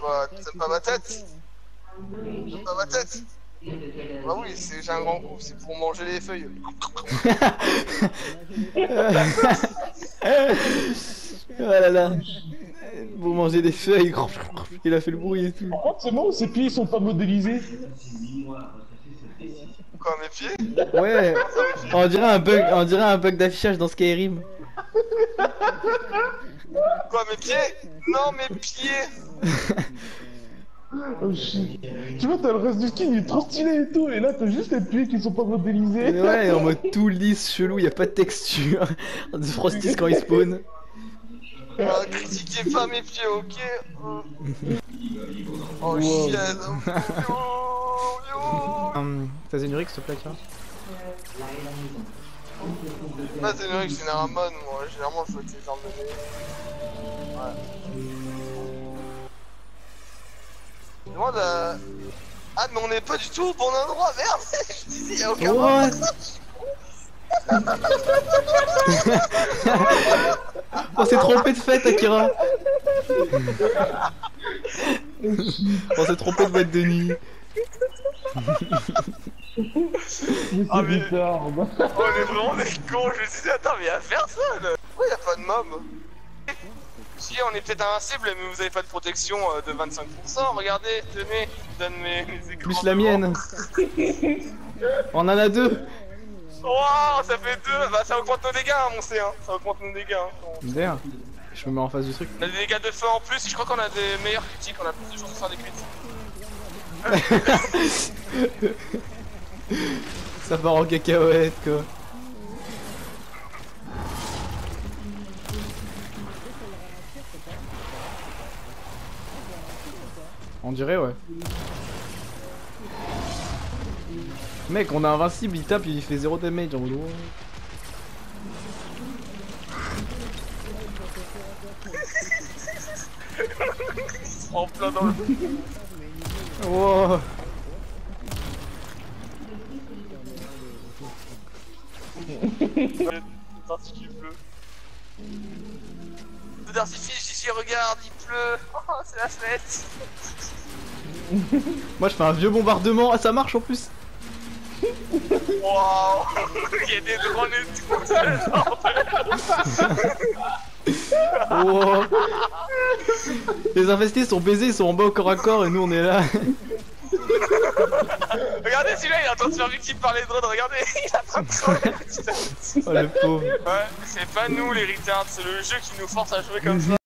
Quoi, t'aimes pas ma tête T'aimes pas ma tête Bah oui, c'est- j'ai un grand coup, c'est pour manger les feuilles. Oh là là. Vous mangez des feuilles. Il a fait le bruit et tout. Par contre, c'est marrant, ses pieds ils sont pas modélisés. Quoi, mes pieds? Ouais. On dirait un bug, on dirait un bug d'affichage dans Skyrim. Quoi, mes pieds? Non, mes pieds Oh shit. Tu vois, t'as le reste du skin, il est trop stylé et tout, et là t'as juste les pieds qui sont pas modélisés. Ouais, en mode tout lisse, chelou, y a pas de texture. Du Frostis quand il spawn. Ah, Critiquez pas mes pieds, ok? Oh, oh Wow. chienne yo, T'as Zénurique s'il te plaît, Kira yo. Pas Zénurique, c'est Naramon, moi. Généralement, je fais les armes de nez. Ouais. Je demande à... Ah, mais on n'est pas du tout au bon endroit, merde Je disais, y'a aucun What On s'est trompé de fête, Akira On s'est trompé de boîte de nuit. Mais Ah, c'est mais- bizarre. Oh, on est vraiment des cons, je me suis dit, attends, mais y'a personne Pourquoi y'a pas de mob Si, on est peut-être invincible, mais vous avez pas de protection euh, de 25%, regardez, tenez, je donne mes, mes écrans Plus la mienne. On en a deux. Waouh, ça fait deux Bah, ça augmente nos dégâts, hein, mon C1, ça augmente nos dégâts. hein. D'ailleurs, je me mets en face du truc. On a des dégâts de feu en plus, je crois qu'on a des meilleurs critiques, on a plus de chances de faire des critiques. Ça part en cacahuète quoi. On dirait ouais. Mec, on a invincible, il tape, il fait 0 damage en gros. En plein dans le... Wow. Darcy qui pleut. Le Darcy Fish, j'y regarde, il pleut. Oh, c'est la fête. Moi je fais un vieux bombardement, ah ça marche en plus. Waouh Il y a des drones et tout. Wow. Les investis sont baisés, ils sont en bas au corps à corps et nous on est là. regardez celui-là, il est en train de se faire victime par les drones, regardez, il est en train de crever. Oh le pauvre. Ouais, c'est pas nous les retards, c'est le jeu qui nous force à jouer comme ça.